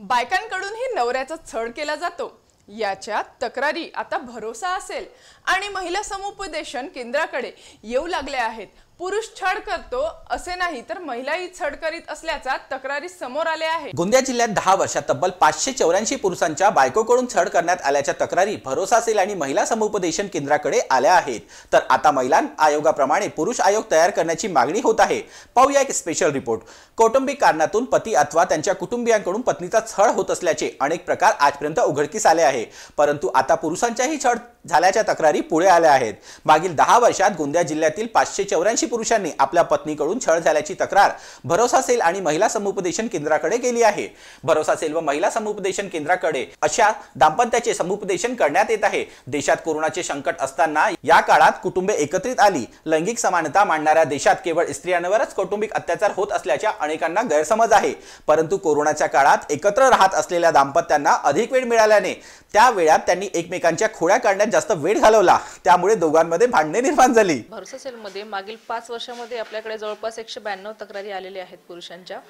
बायकांकडूनही नवऱ्याचा छळ केला जातो. याच्या तक्रारी आता भरोसा असेल. आणि महिला समुपदेशन केंद्राकडे येऊ लागल्या आहेत. पुरुष छळ करतो असे नाही तर महिलाही छळ करीत असल्याचा तक्रारी समोर आल्या आहे गोंदिया जिल्ह्यात दहा वर्षात तब्बल पाचशे चौऱ्याऐंशी पुरुषांच्या बायकोकडून छळ करण्यात आल्याच्या तक्रारी भरोसा असेल आणि महिला समुपदेशन केंद्राकडे आल्या आहेत. तर आता महिला आयोगाप्रमाणे पुरुष आयोग तयार करण्याची मागणी होत आहे. पाहूया एक स्पेशल रिपोर्ट कौटुंबिक कारणातून पती अथवा त्यांच्या कुटुंबियांकडून पत्नीचा छळ होत असल्याचे अनेक प्रकार आजपर्यंत उघडकीस आले आहे परंतु आता पुरुषांच्याही छळ झाल्याच्या तक्रारी पुढे आल्या आहेत. मागील दहा वर्षात गोंदिया जिल्ह्यातील पाचशे चौऱ्याऐंशी पुरुषांनी आपल्या पत्नीकडून छळ झाल्याची तक्रार भरोसा सेल आणि महिला समुपदेशन केंद्राकडे केली आहे. भरोसा सेल व महिला समुपदेशन केंद्राकडे अशा दाम्पत्याचे समुपदेशन करण्यात येत आहे. देशात कोरोनाचे संकट असताना या काळात कुटुंबे एकत्रित आली. लैंगिक समानता मांडणाऱ्या देशात केवळ स्त्रियांवरच कौटुंबिक अत्याचार होत असल्याच्या अनेकांना गैरसमज आहे. परंतु कोरोनाच्या काळात एकत्र राहत असलेल्या दाम्पत्यांना अधिक वेळ मिळाल्याने त्या वेळात त्यांनी एकमेकांच्या खोड्या काढण्यात जास्त वेळ घालवला. त्यामुळे दोघांमध्ये भांडणे निर्माण झाली. भरोसा सेलमध्ये मागील पाच पाच वर्षामध्ये आपल्याकडे जवळपास एकशे ब्याण्णव तक्रारी आलेल्या आहेत पुरुषांच्या.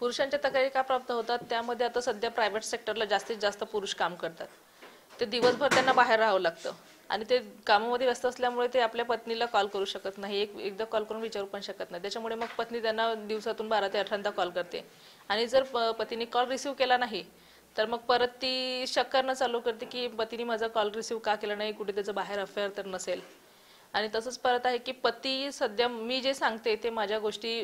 पुरुषांच्या तक्रारी का प्राप्त होतात? त्यामध्ये आता सध्या प्रायव्हेट सेक्टरला जास्तीत जास्त पुरुष काम करतात. ते दिवसभर त्यांना बाहेर राहावं लागतं. आणि ते कामामध्ये व्यस्त असल्यामुळे ते आपल्या पत्नीला कॉल करू शकत नाही. एक एकदा कॉल करून विचारू पण शकत नाही. त्याच्यामुळे मग पत्नी त्यांना दिवसातून बारा ते अठरांदा कॉल करते. आणि जर प- पतीने कॉल रिसिव्ह केला नाही तर मग परत ती शक करणं चालू करते की पतीने माझा कॉल रिसिव्ह का केला नाही? कुठे त्याचं बाहेर अफेअर तर नसेल. आणि तसंच परत आहे की पती सध्या मी जे सांगते ते माझ्या गोष्टी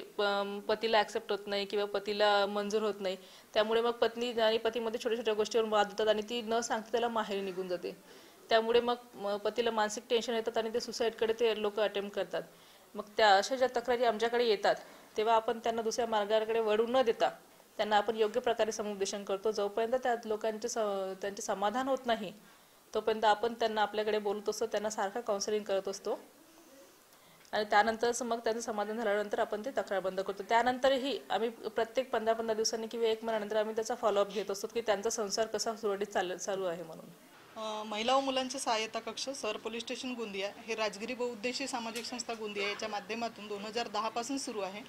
पतीला ऍक्सेप्ट होत नाही किंवा पतीला मंजूर होत नाही. त्यामुळे मग पत्नी आणि पतीमध्ये छोट्या छोट्या गोष्टीवर वाद होतात आणि ती न सांगता त्याला माहेरी निघून जाते. त्यामुळे मग पतीला मानसिक टेन्शन येतात आणि ते सुसाईडकडे ते लोक अटेम्प्ट करतात. मग त्या अशा ज्या तक्रारी आमच्याकडे येतात तेव्हा आपण त्यांना दुसऱ्या मार्गाकडे वळू न देता त्यांना आपण योग्य प्रकारे समुपदेशन करतो. जोपर्यंत त्या लोकांचे स- त्यांचे समाधान होत नाही तोपर्यंत आपण त्यांना आपल्याकडे बोलत असतो त्यांना सारखं काउन्सिलिंग करत असतो. आणि त्यानंतरच मग त्यांचं समाधान झाल्यानंतर आपण ते तक्रार बंद करतो. त्यानंतरही आम्ही प्रत्येक पंधरा पंधरा दिवसांनी किंवा एक महिन्यानंतर आम्ही त्याचा फॉलोअप घेत असतो की त्यांचा संसार कसा सुरळीत चाल चालू आहे म्हणून. महिला व मुलांचे सहाय्यता कक्ष सर पोलीस स्टेशन गोंदिया हे राजगिरी बहुउद्देशीय सामाजिक संस्था गोंदिया याच्या माध्यमातून दोन हजार दहापासून सुरू आहे.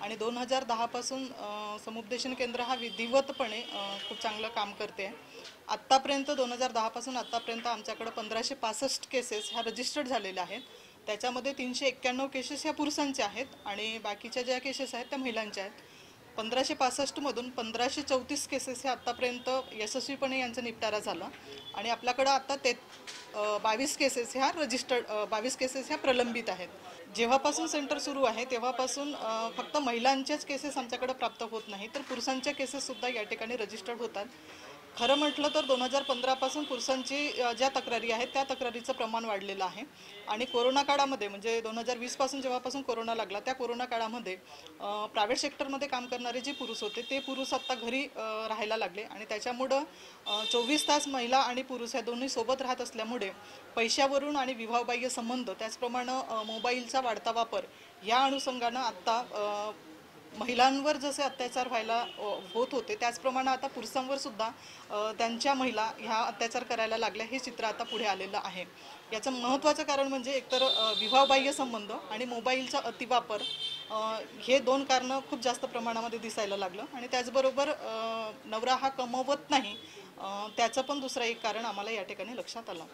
आणि दोन हजार दहापासून समुपदेशन केंद्र हा विधिवतपणे खूप चांगलं काम करते. आहे आत्तापर्यंत दोन हजार दहापासून आत्तापर्यंत आमच्याकडं पंधराशे पासष्ट केसेस ह्या रजिस्टर्ड झालेल्या आहेत. त्याच्यामध्ये तीनशे एक्क्याण्णव केसेस ह्या पुरुषांच्या आहेत आणि बाकीच्या ज्या केसेस आहेत त्या महिलांच्या आहेत. पंधराशे पासष्टमधून पंधराशे चौतीस केसेस हे आत्तापर्यंत यशस्वीपणे यांचा निपटारा झाला. आणि आपल्याकडं आता ते बावीस केसेस ह्या रजिस्टर्ड बावीस केसेस ह्या प्रलंबित आहेत. जेव्हापासून सेंटर सुरू आहे तेव्हापासून फक्त महिलांच्याच केसेस आमच्याकडे प्राप्त होत नाही. तर पुरुषांच्या केसेससुद्धा या ठिकाणी रजिस्टर्ड होतात. खरं म्हटलं तर दोन हजार पंधरापासून पुरुषांची ज्या तक्रारी आहेत त्या तक्रारीचं प्रमाण वाढलेलं आहे. आणि कोरोना काळामध्ये म्हणजे दोन हजार वीसपासून जेव्हापासून कोरोना लागला त्या कोरोना काळामध्ये प्रायव्हेट सेक्टरमध्ये काम करणारे जे पुरुष होते ते पुरुष आत्ता घरी राहायला लागले. आणि त्याच्यामुळं चोवीस तास महिला आणि पुरुष या दोन्ही सोबत राहत असल्यामुळे पैशावरून आणि विवाहबाह्य संबंध त्याचप्रमाणे मोबाईलचा वाढता वापर या अनुषंगानं आत्ता महिलांवर जसे अत्याचार व्हायला होत होते त्याचप्रमाणे आता पुरुषांवर सुद्धा त्यांच्या महिला ह्या अत्याचार करायला लागल्या हे चित्र आता पुढे आलेलं आहे. याचं महत्त्वाचं कारण म्हणजे एकतर विवाहबाह्य संबंध आणि मोबाईलचा अतिवापर हे दोन कारणं खूप जास्त प्रमाणामध्ये दिसायला लागलं आणि त्याचबरोबर नवरा हा कमवत नाही त्याचं पण दुसरं एक कारण आम्हाला या ठिकाणी लक्षात आलं.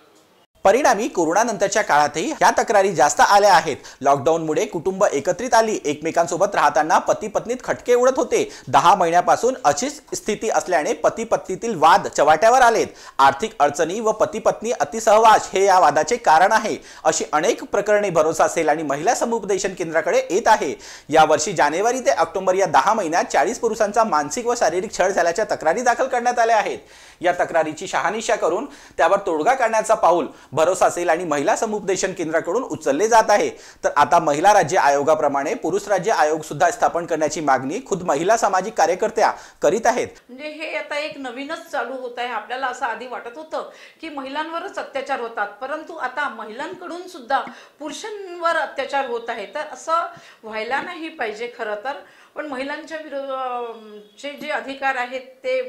परिणामी कोरोनानंतरच्या काळातही ह्या तक्रारी जास्त आल्या आहेत. लॉकडाऊनमुळे कुटुंब एकत्रित आली. एकमेकांसोबत राहताना पती पत्नीत खटके उडत होते. दहा महिन्यापासून अशीच स्थिती असल्याने पती पत्नीतील वाद चव्हाट्यावर आलेत. आर्थिक अडचणी व पती पत्नी अतिसहवास हे या वादाचे कारण आहे. अशी अनेक प्रकरणे भरोसा असेल आणि महिला समुपदेशन केंद्राकडे येत आहे. यावर्षी जानेवारी ते ऑक्टोबर या दहा महिन्यात चाळीस पुरुषांचा मानसिक व शारीरिक छळ झाल्याच्या तक्रारी दाखल करण्यात आल्या आहेत. या तक्रारीची शहानिशा करून त्यावर तोडगा काढण्याचा पाऊल भरोसा असेल आणि महिला समुपदेशन केंद्राकडून उचलले जात आहे. तर आता महिला राज्य आयोगाप्रमाणे पुरुष राज्य आयोग सुद्धा स्थापन करण्याची मागणी खुद महिला सामाजिक कार्यकर्त्या करीत आहेत. म्हणजे हे आता एक नवीनच चालू होत आहे. आपल्याला असं आधी वाटत होतं की महिलांवरच अत्याचार होतात. परंतु आता महिलांकडून सुद्धा पुरुषांवर अत्याचार होत आहे. तर असं व्हायला नाही पाहिजे खरं तर. पण महिलांच्या विरोध चे जे अधिकार आहेत ते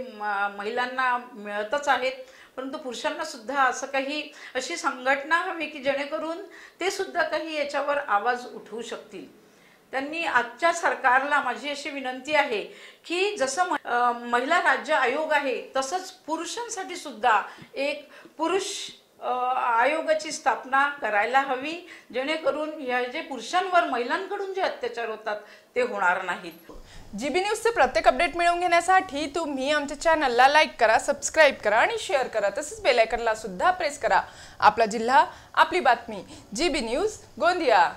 महिलांना मिळतच आहेत. परंतु पुरुषांना सुद्धा असं काही अशी संघटना हवी की जेणेकरून ते सुद्धा काही याच्यावर आवाज उठवू शकतील. त्यांनी आजच्या सरकारला माझी अशी विनंती आहे की जसं महिला राज्य आयोग आहे तसंच पुरुषांसाठी सुद्धा एक पुरुष आयोगाची स्थापना करायला हवी जेणेकरून ह्या जे पुरुषांवर महिलांकडून जे अत्याचार होतात ते होणार नाहीत. जीबी न्यूजचे प्रत्येक अपडेट मिळवून घेण्यासाठी तुम्ही आमच्या चॅनलला लाईक करा सबस्क्राईब करा आणि शेअर करा. तसेच बेलायकनला सुद्धा प्रेस करा. आपला जिल्हा आपली बातमी. GB news Gondia.